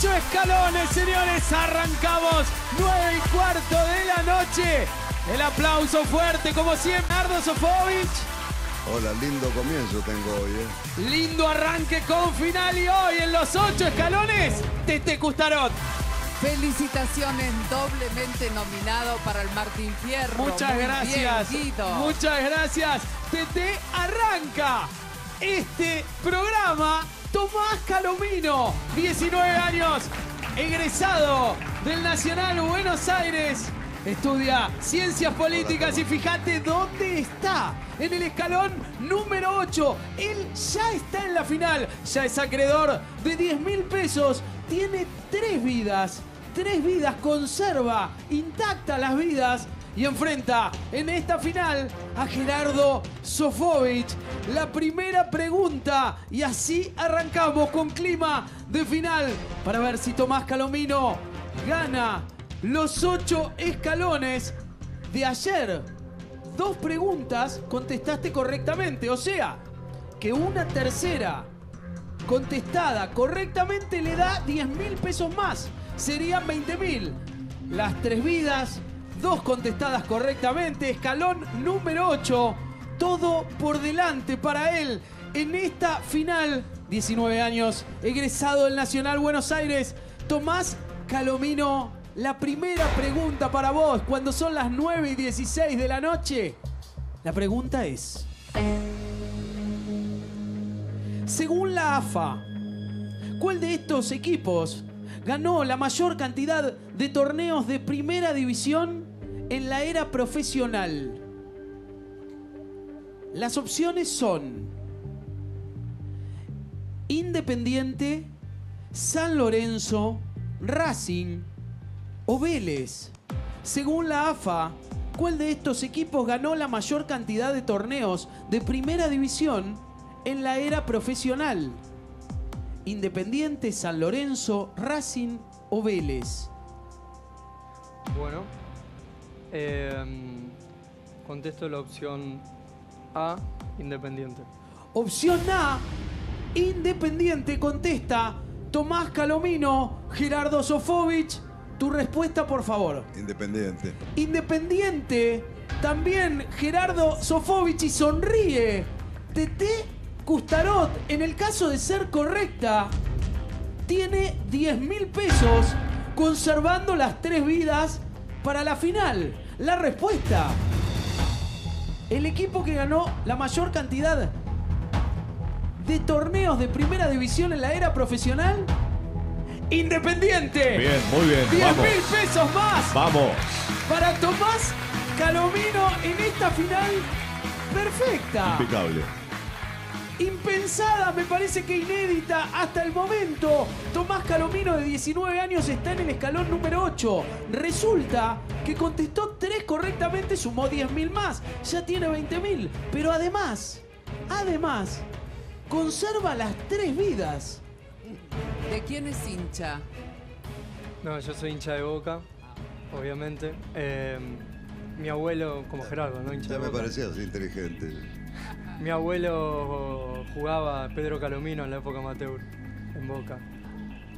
ocho escalones, señores. Arrancamos nueve y cuarto de la noche. El aplauso fuerte, como siempre, Ardo Sofovich. Hola, lindo comienzo tengo hoy, ¿eh? Lindo arranque con final y hoy en los ocho escalones, Tete Custarot. Felicitaciones doblemente nominado para el Martín Fierro. Muchas Muy gracias. bien, Guido. Muchas gracias. Tete arranca este programa. Tomás Calomino, 19 años, egresado del Nacional Buenos Aires. Estudia ciencias políticas y fíjate dónde está. En el escalón número 8. Él ya está en la final. Ya es acreedor de 10 mil pesos. Tiene tres vidas. Tres vidas. Conserva intactas las vidas. Y enfrenta en esta final a Gerardo Sofovich. La primera pregunta. Y así arrancamos con clima de final. Para ver si Tomás Calomino gana los ocho escalones de ayer. Dos preguntas contestaste correctamente. O sea, que una tercera contestada correctamente le da 10 mil pesos más. Serían 20 mil. Las tres vidas, dos contestadas correctamente. Escalón número 8. Todo por delante para él en esta final. 19 años, egresado del Nacional Buenos Aires. Tomás Calomino, la primera pregunta para vos, cuando son las 9 y 16 de la noche. La pregunta es, según la AFA, ¿cuál de estos equipos ganó la mayor cantidad de torneos de primera división en la era profesional? Las opciones son Independiente, San Lorenzo, Racing o Vélez. Según la AFA, ¿cuál de estos equipos ganó la mayor cantidad de torneos de primera división en la era profesional? Independiente, San Lorenzo, Racing o Vélez. Bueno, eh, contesto la opción A, Independiente. Opción A, Independiente contesta Tomás Calomino, Gerardo Sofovich. Tu respuesta, por favor. Independiente. Independiente, también Gerardo Sofovich y sonríe. Tete Custarot, en el caso de ser correcta, tiene 10 mil pesos conservando las tres vidas para la final. La respuesta. El equipo que ganó la mayor cantidad de torneos de primera división en la era profesional. Independiente. Bien, muy bien. 10 Vamos. mil pesos más Vamos. para Tomás Calomino en esta final perfecta. Impecable. Impensada, me parece que inédita hasta el momento. Tomás Calomino de 19 años está en el escalón número 8. Resulta que contestó 3 correctamente, sumó 10 mil más. Ya tiene 20 mil. Pero además, además, conserva las tres vidas. ¿De quién es hincha? No, yo soy hincha de Boca, obviamente. Eh, mi abuelo, como Gerardo, ¿no? Hincha Ya de me Boca. parecías inteligente. Mi abuelo jugaba Pedro Calomino en la época amateur, en Boca.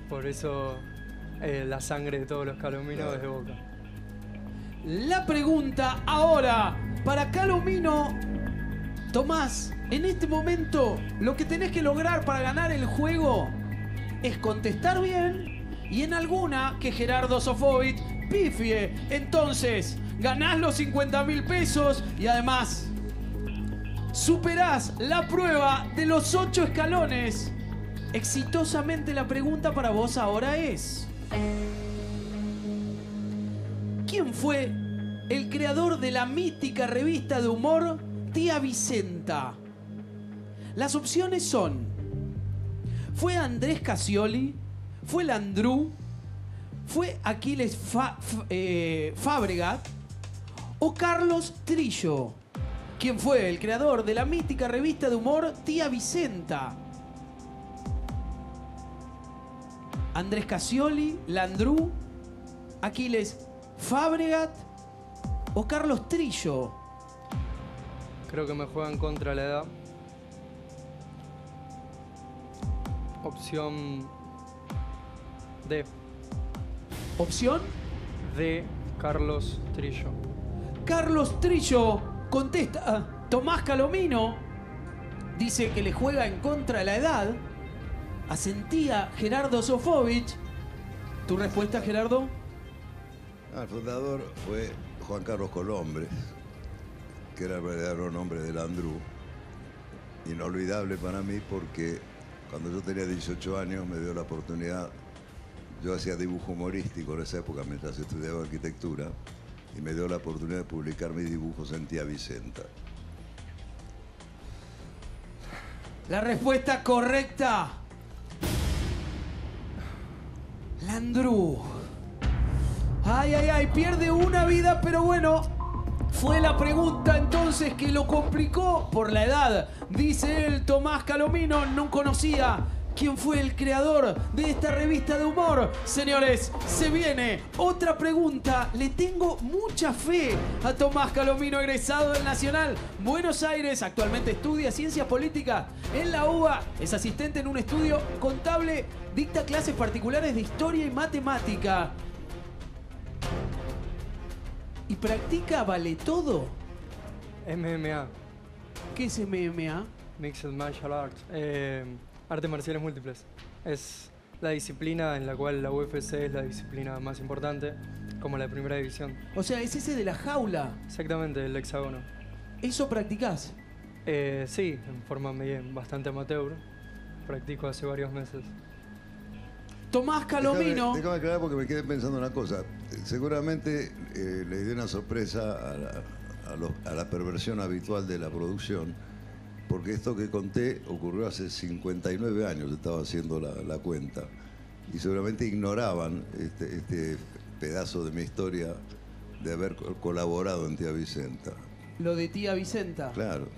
Por eso eh, la sangre de todos los Calominos es de Boca. La pregunta ahora para Calomino. Tomás, en este momento lo que tenés que lograr para ganar el juego es contestar bien y en alguna que Gerardo Sofovich pifie. Entonces, ganás los 50 mil pesos y además superás la prueba de los 8 escalones. Exitosamente la pregunta para vos ahora es... ¿Quién fue el creador de la mítica revista de humor Tía Vicenta? Las opciones son: ¿fue Andrés Casioli? ¿Fue Landru? ¿Fue Aquiles Fa- eh? ¿O Carlos Trillo? ¿Quién fue el creador de la mítica revista de humor Tía Vicenta? Andrés Casioli, Landru, Aquiles Fábregat o Carlos Trillo. Creo que me juegan contra la edad. Opción D. Opción D. Carlos Trillo. Carlos Trillo contesta. ah, Tomás Calomino dice que le juega en contra de la edad. Asentía Gerardo Sofovich. ¿Tu respuesta, Gerardo? Ah, el fundador fue Juan Carlos Colombre, que era el verdadero nombre del Andrú. Inolvidable para mí porque cuando yo tenía 18 años me dio la oportunidad, yo hacía dibujo humorístico en esa época mientras estudiaba arquitectura, y me dio la oportunidad de publicar mis dibujos en Tía Vicenta. La respuesta correcta. Landru. Ay, ay, ay, pierde una vida, pero bueno. Fue la pregunta entonces que lo complicó por la edad. Dice él, Tomás Calomino no conocía quién fue el creador de esta revista de humor. Señores, se viene otra pregunta. Le tengo mucha fe a Tomás Calomino, egresado del Nacional Buenos Aires. Actualmente estudia ciencias políticas en la UBA. Es asistente en un estudio contable. Dicta clases particulares de historia y matemática. ¿Y practica vale todo? MMA. ¿Qué es MMA? Mixed Martial Arts. Eh, artes marciales múltiples. Es la disciplina en la cual la UFC es la disciplina más importante, como la primera división. O sea, es ese de la jaula. Exactamente, el hexágono. ¿Eso practicás? Eh, sí, en forma bastante amateur. Practico hace varios meses. Tomás Calomino. Déjame, déjame aclarar porque me quedé pensando una cosa. Seguramente eh, le dio una sorpresa a la, a los- a la perversión habitual de la producción, porque esto que conté ocurrió hace 59 años, estaba haciendo la, la cuenta, y seguramente ignoraban este, este pedazo de mi historia de haber co- colaborado en Tía Vicenta. Lo de tía Vicenta. Claro.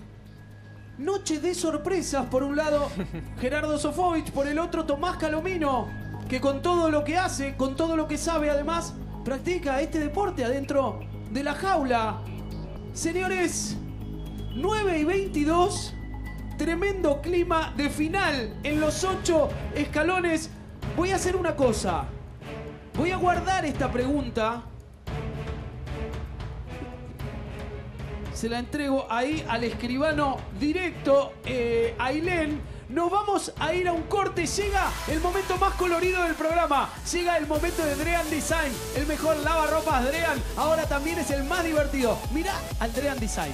Noche de sorpresas, por un lado, Gerardo Sofovich, por el otro, Tomás Calomino, que con todo lo que hace, con todo lo que sabe, además, practica este deporte adentro de la jaula. Señores, 9 y 22, tremendo clima de final en los ocho escalones. Voy a hacer una cosa. Voy a guardar esta pregunta. Se la entrego ahí al escribano directo, eh. Nos vamos a ir a un corte. Llega el momento más colorido del programa. Llega el momento de Drean Design. El mejor lavarropas Drean. Ahora también es el más divertido. Mira al Drean Design.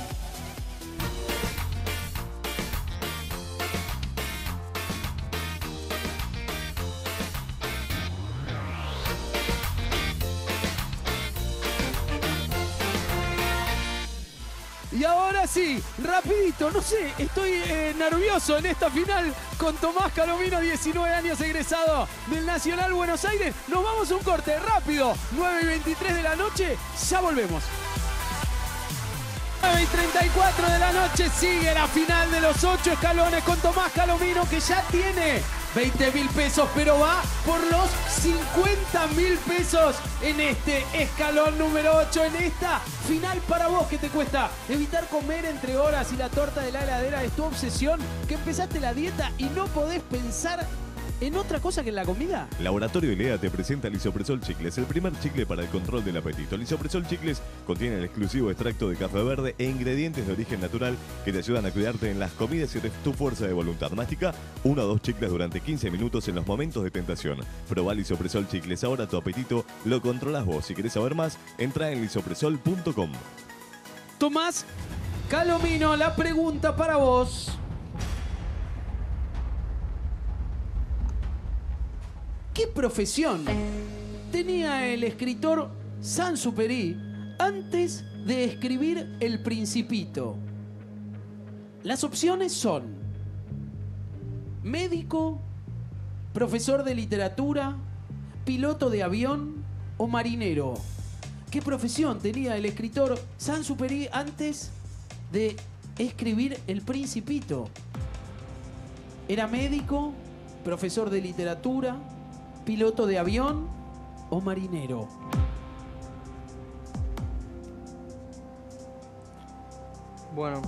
Ahora sí, rapidito, no sé, estoy eh, nervioso en esta final con Tomás Calomino, 19 años egresado del Nacional Buenos Aires. Nos vamos a un corte rápido, 9 y 23 de la noche, ya volvemos. 9 y 34 de la noche sigue la final de los 8 escalones con Tomás Calomino que ya tiene 20 mil pesos, pero va por los 50 mil pesos en este escalón número 8, en esta final para vos que te cuesta evitar comer entre horas y la torta de la heladera. Es tu obsesión, que empezaste la dieta y no podés pensar en otra cosa que en la comida. Laboratorio ILEA te presenta el Isopresol Chicles, el primer chicle para el control del apetito. El Isopresol Chicles contiene el exclusivo extracto de café verde e ingredientes de origen natural que te ayudan a cuidarte en las comidas y de tu fuerza de voluntad. Mastica uno o dos chicles durante 15 minutos en los momentos de tentación. Probá el Isopresol Chicles, ahora tu apetito lo controlas vos. Si querés saber más, entra en lisopresol.com. Tomás Calomino, la pregunta para vos. ¿Qué profesión tenía el escritor Sansuperi antes de escribir El Principito? Las opciones son médico, profesor de literatura, piloto de avión o marinero. ¿Qué profesión tenía el escritor Sansuperi antes de escribir El Principito? ¿Era médico, profesor de literatura, piloto de avión o marinero? Bueno.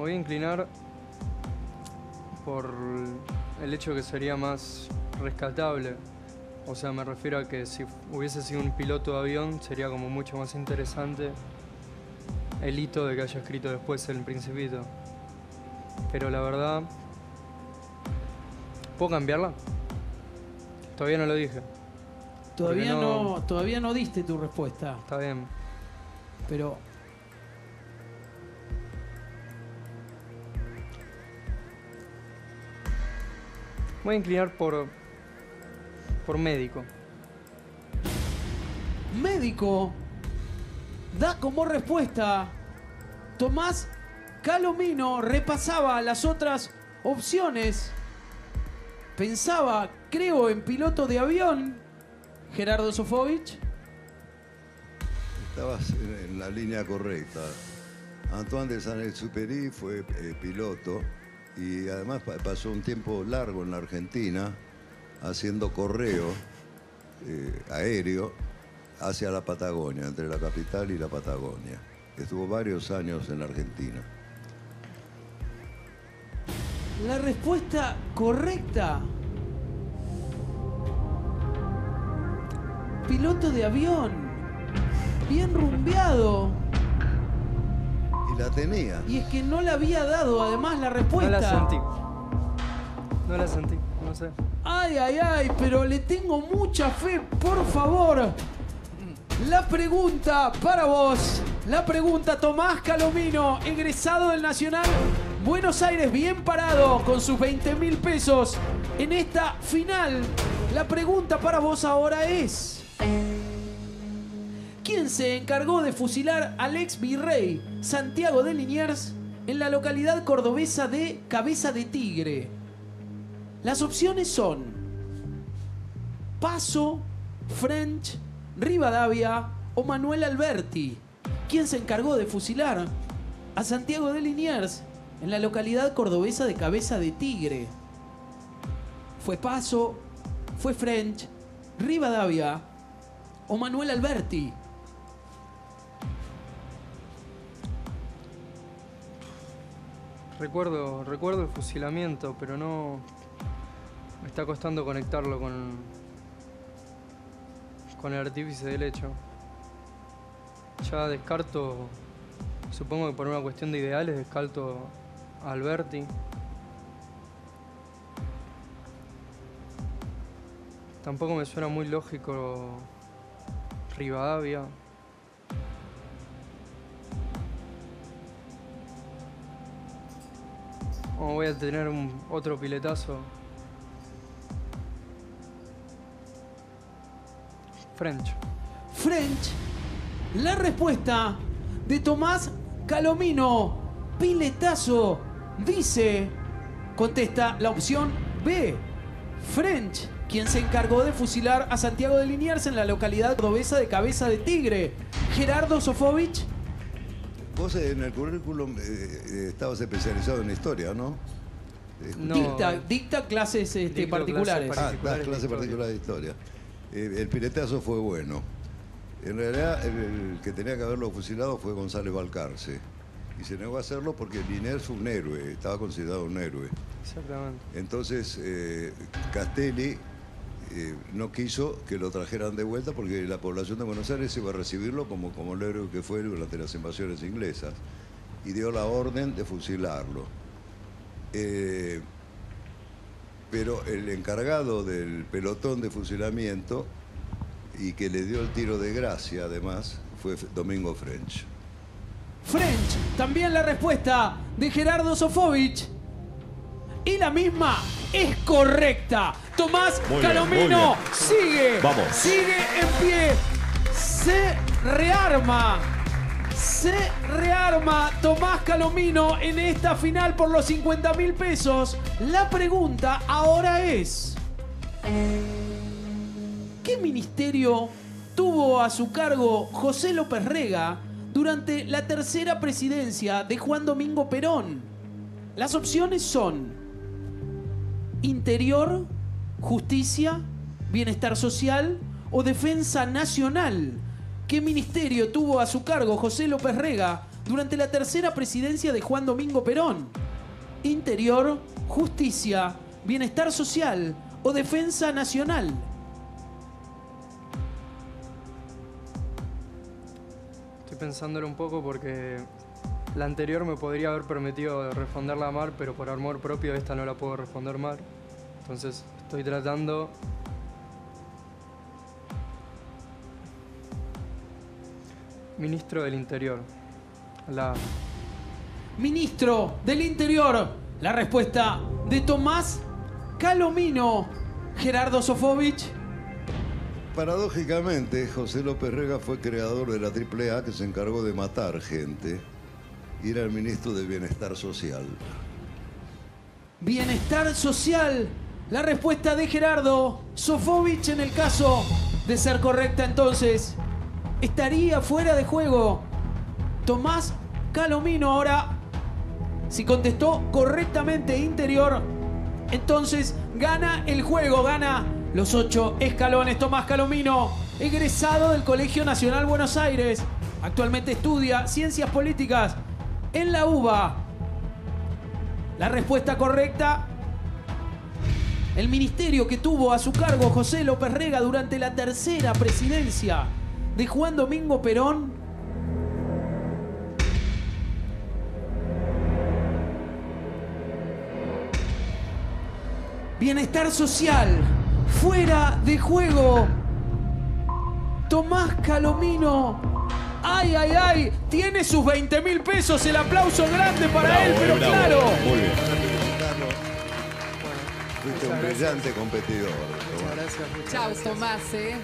me voy a inclinar por el hecho que sería más rescatable. O sea, me refiero a que si hubiese sido un piloto de avión sería como mucho más interesante el hito de que haya escrito después El Principito. Pero la verdad... ¿Puedo cambiarla? Todavía no lo dije. Todavía no- todavía no diste tu respuesta, Está bien. pero Voy a inclinar por... por médico. médico da como respuesta Tomás Calomino repasaba las otras opciones. Pensaba, creo, en piloto de avión. Gerardo Sofovich. Estabas en, la línea correcta. Antoine de Saint-Exupéry fue eh, piloto y además pa- pasó un tiempo largo en la Argentina haciendo correo eh, aéreo hacia la Patagonia, entre la capital y la Patagonia. Estuvo varios años en la Argentina. La respuesta correcta. Piloto de avión. Bien rumbeado. Y la tenía. Y es que no le había dado además la No respuesta. la sentí. No la sentí, no sé. Ay, ay, ay, pero le tengo mucha fe, por favor. La pregunta para vos. La pregunta Tomás Calomino, egresado del Nacional Buenos Aires, bien parado con sus 20 mil pesos en esta final. La pregunta para vos ahora es... ¿Quién se encargó de fusilar al ex virrey Santiago de Liniers en la localidad cordobesa de Cabeza de Tigre? Las opciones son Paso, French, Rivadavia o Manuel Alberti. ¿Quién se encargó de fusilar a Santiago de Liniers en la localidad cordobesa de Cabeza de Tigre? ¿Fue Paso, fue French, Rivadavia o Manuel Alberti? Recuerdo, recuerdo el fusilamiento, pero no. Me está costando conectarlo con. con el artífice del hecho. Ya descarto. Supongo que por una cuestión de ideales descarto Alberti. Tampoco me suena muy lógico Rivadavia. Oh, voy a tener un otro piletazo. French. French, la respuesta de Tomás Calomino, piletazo, dice, contesta la opción B. French, quien se encargó de fusilar a Santiago de Liniers en la localidad cordobesa de Cabeza de Tigre. Gerardo Sofovich, Vos en el currículum eh, eh, estabas especializado en historia, ¿no? No. dicta, dicta clases este, Dicto particulares. clases Ah, particulares das clase de historia. particular de historia. Eh, el piletazo fue bueno. En realidad, el, el que tenía que haberlo fusilado fue González Balcarce. Y se negó a hacerlo porque Liniers fue un héroe, estaba considerado un héroe. Exactamente. Entonces, eh, Castelli eh, no quiso que lo trajeran de vuelta porque la población de Buenos Aires iba a recibirlo como, como el héroe que fue durante las invasiones inglesas. Y dio la orden de fusilarlo. Eh, pero el encargado del pelotón de fusilamiento y que le dio el tiro de gracia además fue Domingo French. French, también la respuesta de Gerardo Sofovich. Y la misma es correcta. Tomás Muy Calomino bien. sigue. Vamos. Sigue en pie. Se rearma. Se rearma Tomás Calomino en esta final por los 50 mil pesos. La pregunta ahora es: ¿Qué ministerio tuvo a su cargo José López Rega durante la tercera presidencia de Juan Domingo Perón? Las opciones son Interior, Justicia, Bienestar Social o Defensa Nacional. ¿Qué ministerio tuvo a su cargo José López Rega durante la tercera presidencia de Juan Domingo Perón? interior, justicia, bienestar social o defensa nacional. Pensándolo un poco porque la anterior me podría haber permitido responderla mal, pero por amor propio esta no la puedo responder mal. Entonces estoy tratando... Ministro del Interior. La Ministro del Interior, la respuesta de Tomás Calomino. Gerardo Sofovich. Paradójicamente, José López Rega fue creador de la AAA que se encargó de matar gente y era el ministro de Bienestar Social. Bienestar social. La respuesta de Gerardo Sofovich en el caso de ser correcta entonces estaría fuera de juego. Tomás Calomino ahora, si contestó correctamente interior, entonces gana el juego, gana los ocho escalones. Tomás Calomino, egresado del Colegio Nacional Buenos Aires, actualmente estudia ciencias políticas en la UBA. La respuesta correcta el ministerio que tuvo a su cargo José López Rega durante la tercera presidencia de Juan Domingo Perón. Bienestar social, fuera de juego. Tomás Calomino. Ay, ay, ay, tiene sus 20 mil pesos. El aplauso grande para Bravo, él, pero bravo. claro. Muy bien. Fuiste un brillante competidor. Muchas Tomás. gracias. muchas Chao, gracias. Tomás, ¿eh?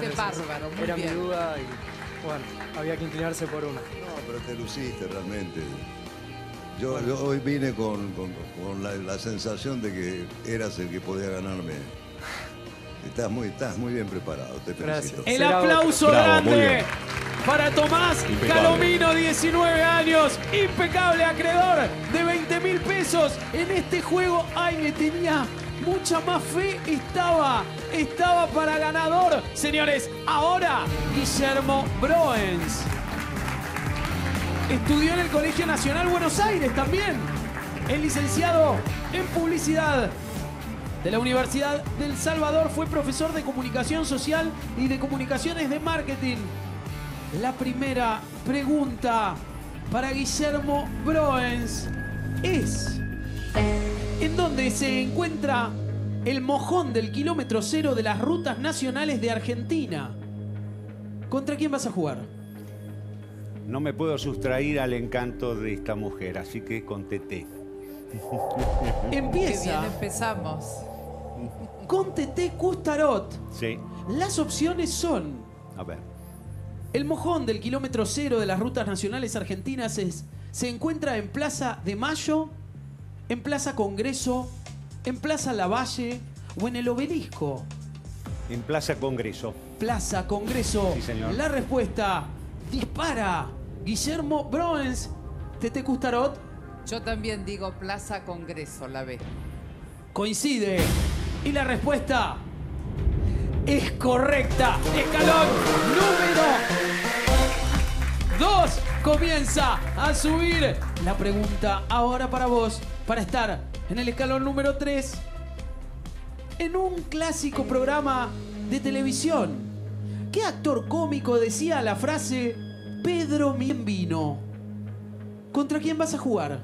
Gracias. bárbaro, muy Era mi duda y bueno, había que inclinarse por una. No, pero te luciste realmente. Yo, yo hoy vine con, con- con la, la sensación de que eras el que podía ganarme. Estás muy, estás muy bien preparado, te felicito. El Será aplauso. Bravo, grande para Tomás Impecable. Calomino, 19 años, impecable acreedor de 20 mil pesos en este juego. Ay, me tenía mucha más fe, estaba, estaba para ganador. Señores, ahora Guillermo Broens. Estudió en el Colegio Nacional Buenos Aires también. Es licenciado en publicidad de la Universidad del Salvador. Fue profesor de comunicación social y de comunicaciones de marketing. La primera pregunta para Guillermo Broens es: ¿en dónde se encuentra el mojón del kilómetro cero de las rutas nacionales de Argentina? ¿Contra quién vas a jugar? No me puedo sustraer al encanto de esta mujer, así que con TT. Qué bien Empieza empezamos. Con TT Custarot. Sí, Las opciones son a ver. El mojón del kilómetro cero de las rutas nacionales argentinas es- se encuentra en Plaza de Mayo, en Plaza Congreso, en Plaza Lavalle o en el Obelisco. En Plaza Congreso. Plaza Congreso. Sí, señor. La respuesta dispara. Guillermo Broens, Tete Custarot, Yo también digo Plaza Congreso, la B. coincide. Y la respuesta es correcta. Escalón número 2 comienza a subir. La pregunta ahora para vos, para estar en el escalón número 3, en un clásico programa de televisión. ¿Qué actor cómico decía la frase Pedro Miembino? ¿Contra quién vas a jugar?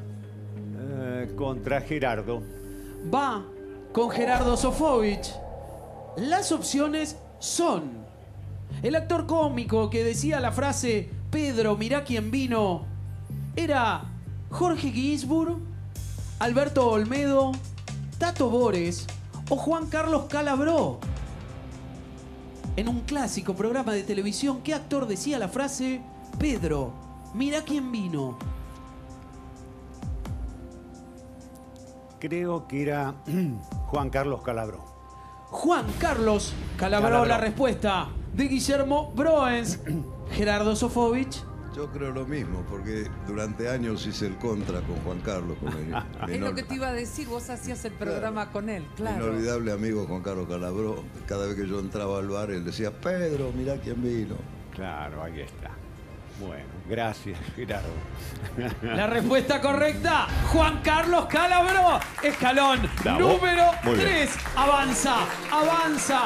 Eh, contra Gerardo. va con Gerardo Sofovich. Las opciones son el actor cómico que decía la frase Pedro, mirá quién vino. Era Jorge Gisburg, Alberto Olmedo, Tato Bores o Juan Carlos Calabró. En un clásico programa de televisión, ¿qué actor decía la frase Pedro, mirá quién vino? Creo que era Juan Carlos Calabró. Juan Carlos Calabró, Calabró. la respuesta de Guillermo Broens. Gerardo Sofovich. Yo creo lo mismo, porque durante años hice el contra con Juan Carlos, con el, mi Es lo que te iba a decir, vos hacías el programa con él, claro. inolvidable amigo Juan Carlos Calabró. Cada vez que yo entraba al bar, él decía, Pedro, mirá quién vino. Claro, ahí está. Bueno, gracias, Gerardo. La respuesta correcta, Juan Carlos Calabro. Escalón Bravo. número Muy bien. 3. Avanza, avanza.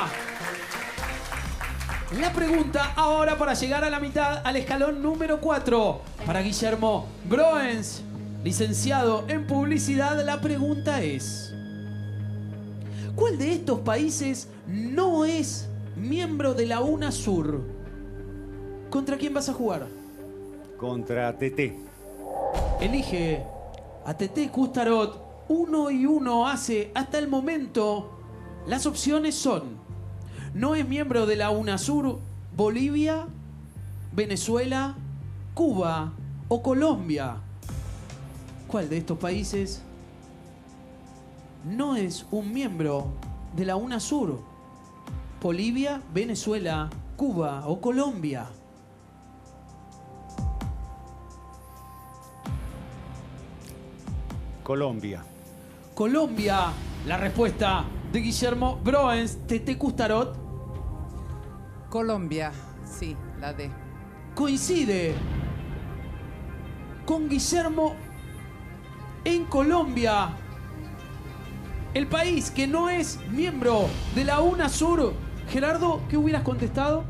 La pregunta ahora para llegar a la mitad al escalón número 4. Para Guillermo Broens, licenciado en publicidad, la pregunta es... ¿Cuál de estos países no es miembro de la UNASUR? ¿Contra quién vas a jugar? Contra TT. Elige a TT Custarot. Uno y uno hace hasta el momento. Las opciones son: no es miembro de la UNASUR, Bolivia, Venezuela, Cuba o Colombia. ¿Cuál de estos países no es un miembro de la UNASUR? Bolivia, Venezuela, Cuba o Colombia. Colombia. Colombia, la respuesta de Guillermo Broens, TT Custarot, Colombia, sí, la D. coincide con Guillermo en Colombia, el país que no es miembro de la UNASUR. Gerardo, ¿qué hubieras contestado?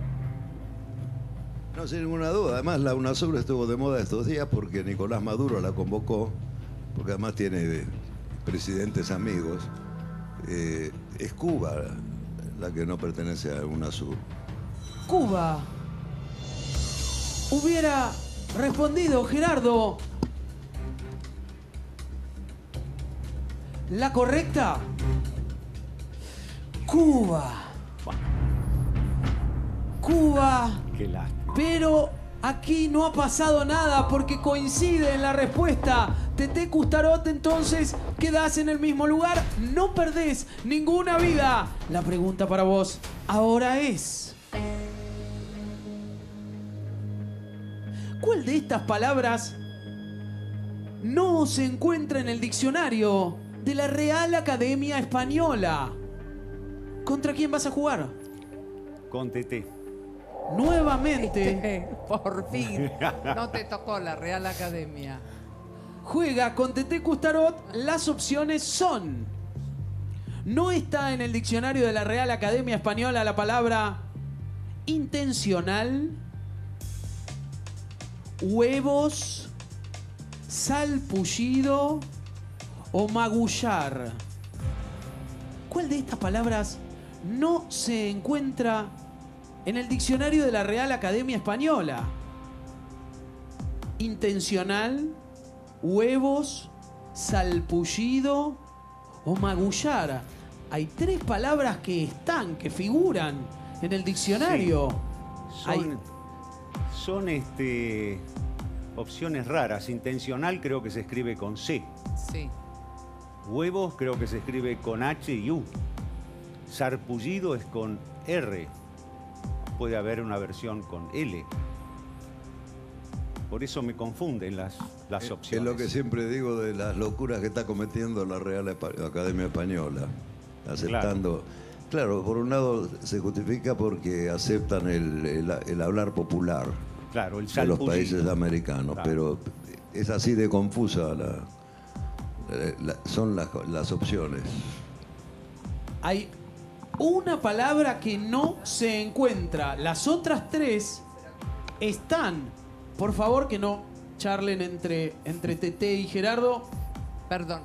No, sin ninguna duda. Además, la UNASUR estuvo de moda estos días porque Nicolás Maduro la convocó, porque además tiene presidentes amigos. Eh, es Cuba la que no pertenece a UNASUR. Cuba. Hubiera respondido Gerardo. La correcta. Cuba. Cuba. Qué lástima. Pero aquí no ha pasado nada porque coincide en la respuesta. TT Custarot, entonces quedás en el mismo lugar, no perdés ninguna vida. La pregunta para vos ahora es: ¿Cuál de estas palabras no se encuentra en el diccionario de la Real Academia Española? ¿Contra quién vas a jugar? Con TT. Nuevamente. Por fin. No te tocó la Real Academia. Juega con TT Custarot. Las opciones son. No está en el diccionario de la Real Academia Española la palabra intencional, huevos, salpullido o magullar. ¿Cuál de estas palabras no se encuentra en el diccionario de la Real Academia Española? Intencional, huevos, salpullido o magullar. Hay tres palabras que están, que figuran en el diccionario. Son este, opciones raras. Intencional creo que se escribe con C. Sí. Huevos creo que se escribe con H y U. Sarpullido es con R. Puede haber una versión con L. Por eso me confunden las, las Es opciones. lo que siempre digo de las locuras que está cometiendo la Real Academia Española. Aceptando. Claro. por un lado se justifica porque aceptan el, el- el hablar popular Claro, el de los países americanos, Claro. pero es así de confusa la, la- son las, las opciones. Hay una palabra que no se encuentra. Las otras tres están. Por favor, que no charlen entre, entre Tete y Gerardo. Perdón.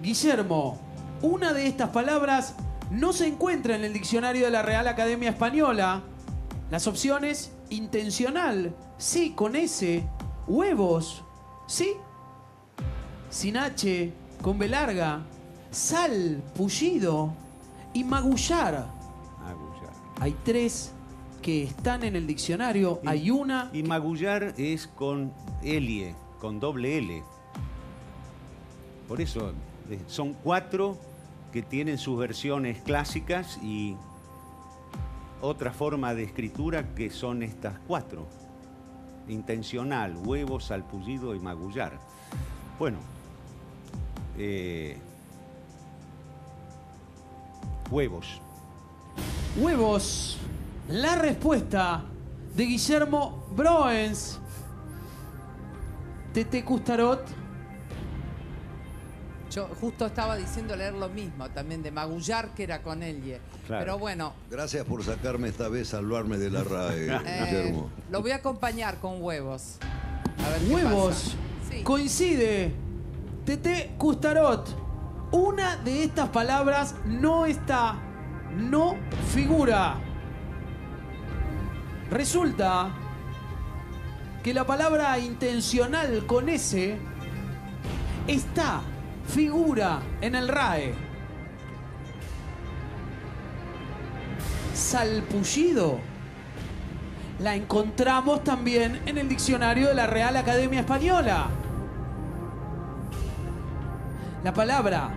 Guillermo, una de estas palabras no se encuentra en el diccionario de la Real Academia Española. Las opciones, intencional, sí, con S, huevos, sí, sin H, con B larga, sal, pullido y magullar. Magullar. Hay tres que están en el diccionario, Y- hay una... Y magullar es con Elie, con doble L. Por eso eh, son cuatro que tienen sus versiones clásicas y otra forma de escritura que son estas cuatro. Intencional, huevo, salpullido y magullar. Bueno, eh, huevos. Huevos. La respuesta de Guillermo Broens. Tete Custarot. Yo justo estaba diciendo leer lo mismo también de magullar que era con Elie. Claro. Pero bueno, Gracias por sacarme esta vez, salvarme de la RAE, eh, Guillermo. lo voy a acompañar con huevos. A ver qué Huevos. pasa. Sí. Coincide. Tete Custarot. Una de estas palabras no está. No figura. Resulta que la palabra intencional con S está, figura en el RAE. Salpullido la encontramos también en el diccionario de la Real Academia Española. La palabra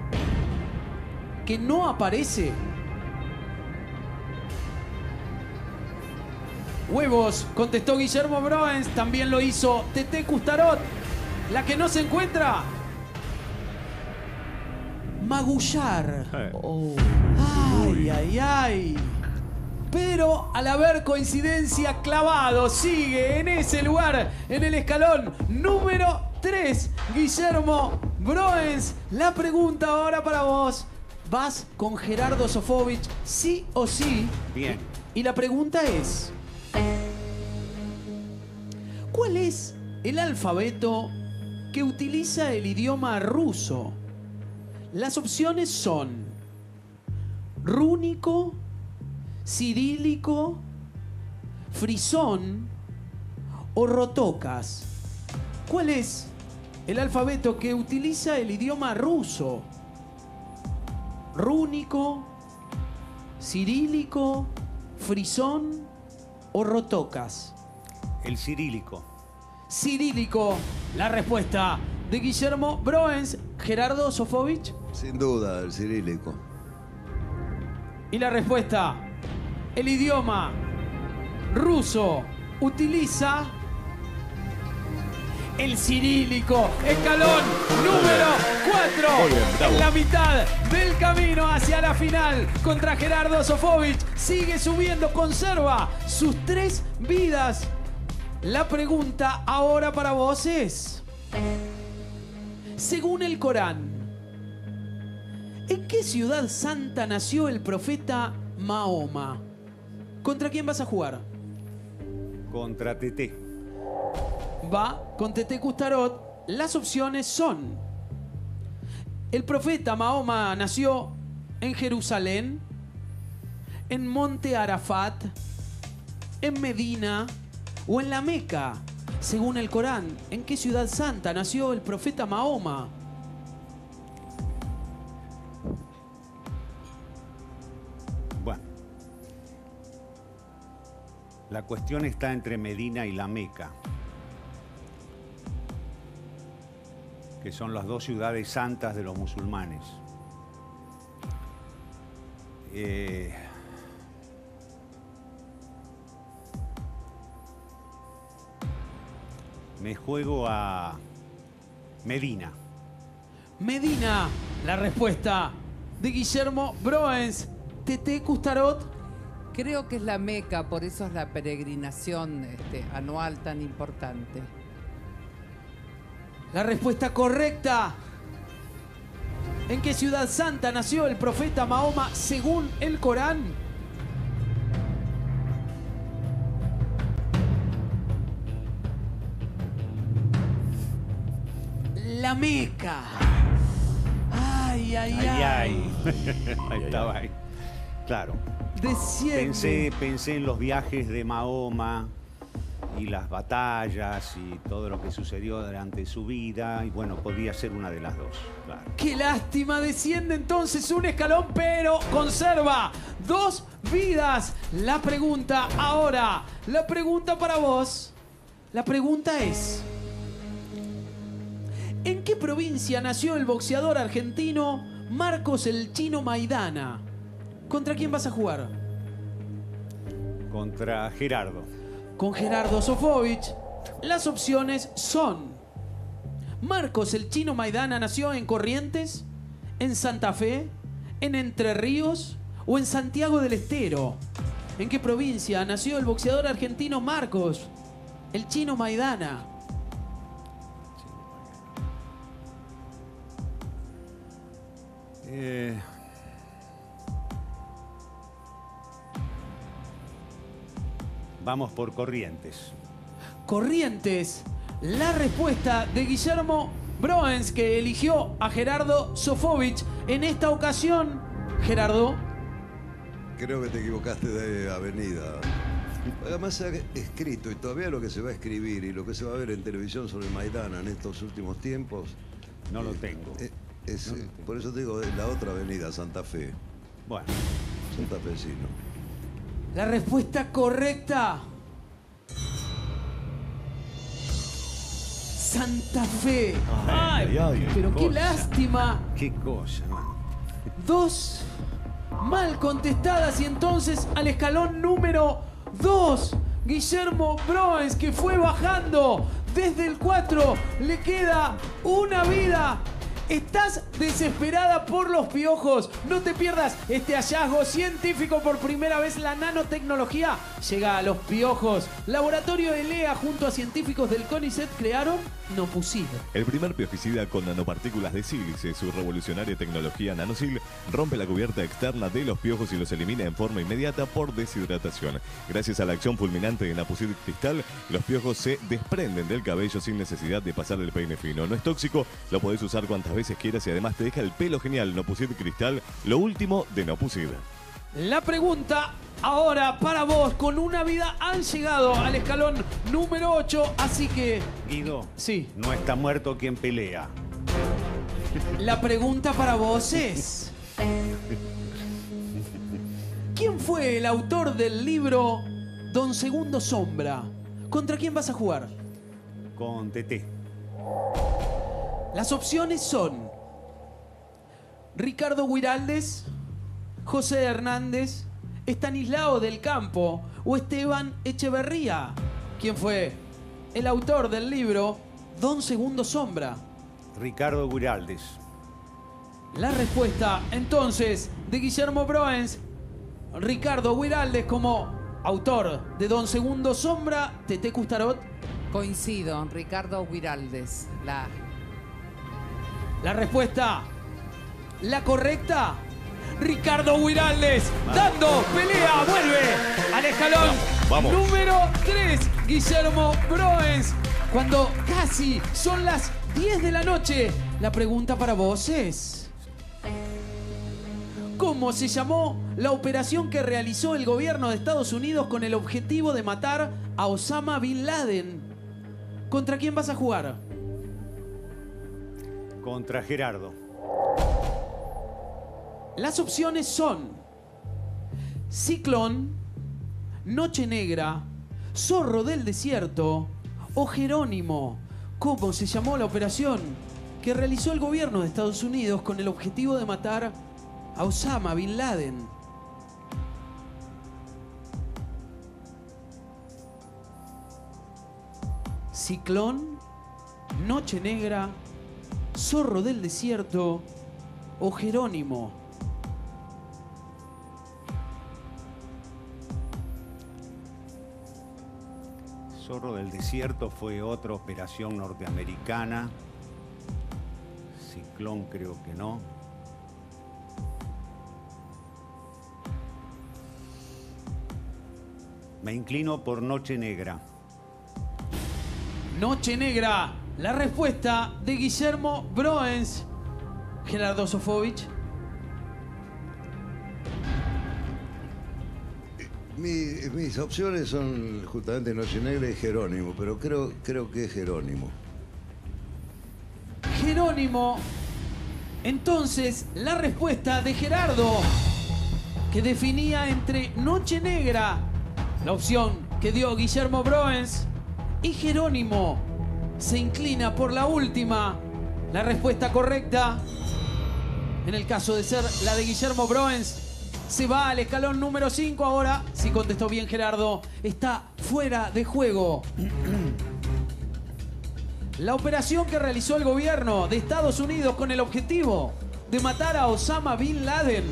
que no aparece. Huevos, contestó Guillermo Broens, también lo hizo Tete Custarot. La que no se encuentra. Magullar. Eh. Oh. Ay, ay, ay. Pero al haber coincidencia clavado, sigue en ese lugar, en el escalón número 3, Guillermo Broens. La pregunta ahora para vos. Vas con Gerardo Sofovich, sí o sí. Bien. Y la pregunta es, ¿cuál es el alfabeto que utiliza el idioma ruso? Las opciones son rúnico, cirílico, frisón o rotocas. ¿Cuál es el alfabeto que utiliza el idioma ruso? Rúnico, cirílico, frisón o rotocas. El cirílico. Cirílico, la respuesta de Guillermo Broens, Gerardo Sofovich. Sin duda, el cirílico. Y la respuesta, el idioma ruso utiliza el cirílico, escalón número 4, Muy bien, bravo. en la mitad del camino hacia la final contra Gerardo Sofovich. Sigue subiendo, conserva sus tres vidas. La pregunta ahora para vos es, según el Corán, ¿En qué ciudad santa nació el profeta Mahoma? ¿Contra quién vas a jugar? Contra TT. Va con Tete Custarot. Las opciones son: el profeta Mahoma nació en Jerusalén, en Monte Arafat, en Medina o en la Meca. Según el Corán, ¿en qué ciudad santa nació el profeta Mahoma? Bueno. La cuestión está entre Medina y la Meca, que son las dos ciudades santas de los musulmanes. Eh, me juego a Medina. Medina, la respuesta de Guillermo Broens. Tete Custarot. Creo que es la Meca, por eso es la peregrinación este, anual tan importante. La respuesta correcta. ¿En qué ciudad santa nació el profeta Mahoma según el Corán? La Meca. Ay, ay, ay. Ay, ay. Ahí estaba ahí. Claro. Desciende. Pensé, pensé en los viajes de Mahoma y las batallas y todo lo que sucedió durante su vida. Y bueno, podía ser una de las dos. Claro. Qué lástima, desciende entonces un escalón, pero conserva dos vidas. La pregunta ahora, la pregunta para vos, la pregunta es, ¿en qué provincia nació el boxeador argentino Marcos el Chino Maidana? ¿Contra quién vas a jugar? Contra Gerardo. con Gerardo Sofovich. Las opciones son: Marcos el chino Maidana nació en Corrientes, en Santa Fe, en Entre Ríos o en Santiago del Estero. ¿En qué provincia nació el boxeador argentino Marcos? El chino Maidana. Eh, vamos por Corrientes. Corrientes. La respuesta de Guillermo Broens que eligió a Gerardo Sofovich en esta ocasión. Gerardo, Creo que te equivocaste de avenida. Además se ha escrito y todavía lo que se va a escribir y lo que se va a ver en televisión sobre Maidana en estos últimos tiempos. No lo tengo. eh, es, eh, por eso te digo, es la otra avenida, Santa Fe. Bueno, Santa Fecino. la respuesta correcta. Santa Fe. Ay, ay, ay, pero qué cosa. lástima. qué cosa, man. Dos mal contestadas y entonces al escalón número dos, Guillermo Broens que fue bajando desde el 4, le queda una vida. Estás desesperada por los piojos. No te pierdas este hallazgo científico por primera vez. La nanotecnología llega a los piojos. Laboratorio de LEA junto a científicos del CONICET crearon Nopusido. El primer pioficida con nanopartículas de sílice, su revolucionaria tecnología nanosil, rompe la cubierta externa de los piojos y los elimina en forma inmediata por deshidratación. Gracias a la acción fulminante de Napusid Cristal, los piojos se desprenden del cabello sin necesidad de pasar el peine fino. No es tóxico, lo podés usar cuantas veces quieras y además te deja el pelo genial. Nopusid Cristal, lo último de Nopusid. La pregunta ahora para vos, con una vida han llegado al escalón número 8, así que Guido, sí, no está muerto quien pelea. la pregunta para vos es... ¿Quién fue el autor del libro Don Segundo Sombra? ¿Contra quién vas a jugar? Con TT. Las opciones son Ricardo Guiraldes, José Hernández, Estanislao del Campo o Esteban Echeverría. ¿Quién fue el autor del libro Don Segundo Sombra? Ricardo Guraldes. La respuesta entonces de Guillermo Broens, Ricardo Guiraldes como autor de Don Segundo Sombra, Tete Custarot. Coincido, Ricardo Guiraldes. La La respuesta, la correcta, Ricardo Huiraldes, dando pelea, vuelve al escalón Vamos. número 3, Guillermo Broens. Cuando casi son las 10 de la noche, la pregunta para vos es... ¿Cómo se llamó la operación que realizó el gobierno de Estados Unidos con el objetivo de matar a Osama Bin Laden? ¿Contra quién vas a jugar? Contra Gerardo. Las opciones son Ciclón, Noche Negra, Zorro del Desierto o Jerónimo. ¿Cómo se llamó la operación que realizó el gobierno de Estados Unidos con el objetivo de matar a Osama Bin Laden? Ciclón, Noche Negra, Zorro del Desierto o Jerónimo. Zorro del Desierto fue otra operación norteamericana. Ciclón creo que no. Me inclino por Noche Negra. Noche Negra, la respuesta de Guillermo Broens. Gerardo Sofovich. Mi- mis opciones son justamente Noche Negra y Jerónimo, pero creo, creo que es Jerónimo. Jerónimo. Entonces, la respuesta de Gerardo, que definía entre Noche Negra, la opción que dio Guillermo Broens, y Jerónimo, se inclina por la última. La respuesta correcta, en el caso de ser la de Guillermo Broens, se va al escalón número 5 ahora. Si contestó bien Gerardo, está fuera de juego. La operación que realizó el gobierno de Estados Unidos con el objetivo de matar a Osama Bin Laden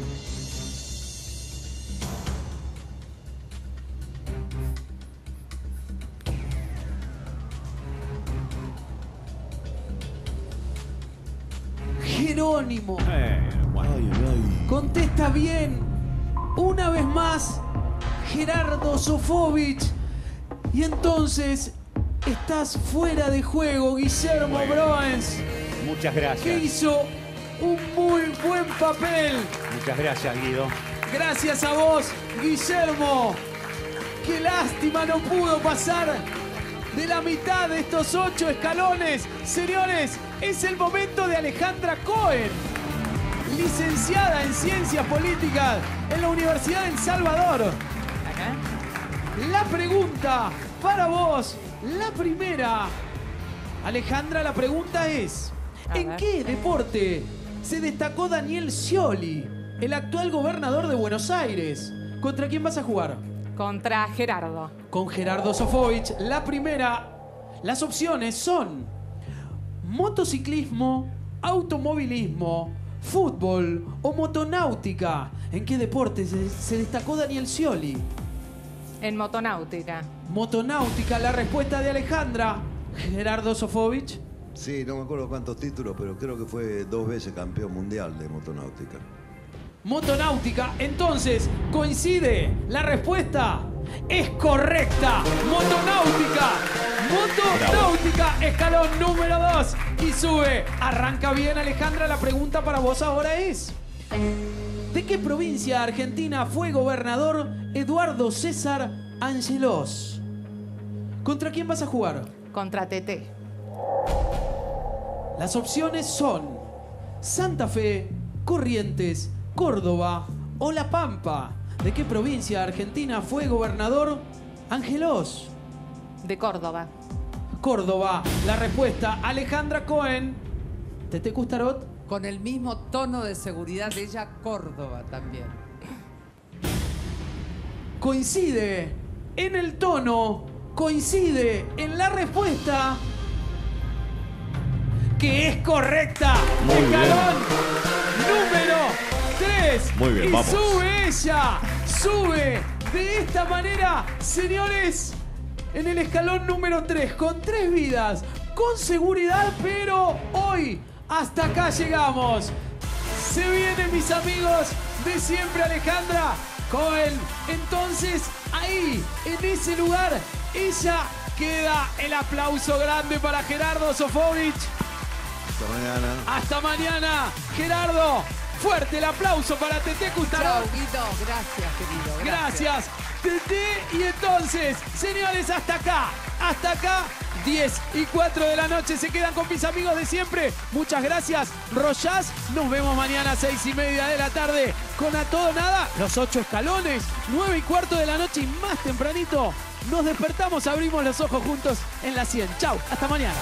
Contesta bien. Una vez más, Gerardo Sofovich. Y entonces estás fuera de juego, Guillermo Broens, Muchas que gracias. hizo un muy buen papel. Muchas gracias, Guido. Gracias a vos, Guillermo. Qué lástima no pudo pasar de la mitad de estos ocho escalones. Señores, es el momento de Alejandra Cohen, licenciada en Ciencias Políticas en la Universidad de El Salvador. La pregunta para vos, la primera. Alejandra, la pregunta es, A ¿en ver. qué deporte se destacó Daniel Scioli, el actual gobernador de Buenos Aires? ¿Contra quién vas a jugar? Contra Gerardo. Con Gerardo Sofovich. La primera, las opciones son motociclismo, automovilismo, fútbol o motonáutica. ¿En qué deporte se, se destacó Daniel Scioli? En motonáutica. Motonáutica, la respuesta de Alejandra. Gerardo Sofovich. Sí, no me acuerdo cuántos títulos, pero creo que fue dos veces campeón mundial de motonáutica. Motonáutica, entonces, coincide. La respuesta es correcta. Motonáutica. Motonáutica, escalón número 2. Y sube. Arranca bien, Alejandra. La pregunta para vos ahora es: ¿De qué provincia argentina fue gobernador Eduardo César Angelos? ¿Contra quién vas a jugar? Contra TT. Las opciones son Santa Fe, Corrientes, Córdoba o La Pampa. ¿De qué provincia argentina fue gobernador Angelos? De Córdoba. Córdoba. La respuesta, Alejandra Cohen. Tete Custarot. Con el mismo tono de seguridad de ella, Córdoba también. Coincide en el tono, coincide en la respuesta que es correcta. Muy bien. Escalón 3. Muy bien, y vamos. sube ella, sube de esta manera, señores, en el escalón número 3, con tres vidas, con seguridad, pero hoy hasta acá llegamos. Se vienen mis amigos de siempre, Alejandra Cohen. Entonces, ahí, en ese lugar, ella queda el aplauso grande para Gerardo Sofovich. Hasta mañana. Hasta mañana, Gerardo. Fuerte el aplauso para Tete. Guido. Gracias, querido. Gracias, Tete. Y entonces, señores, hasta acá, hasta acá, 10 y 4 de la noche se quedan con mis amigos de siempre. Muchas gracias, Rojas. Nos vemos mañana a 6 y media de la tarde con A Todo Nada, los 8 escalones, 9 y cuarto de la noche y más tempranito. Nos despertamos, abrimos los ojos juntos en la 100. Chau, hasta mañana.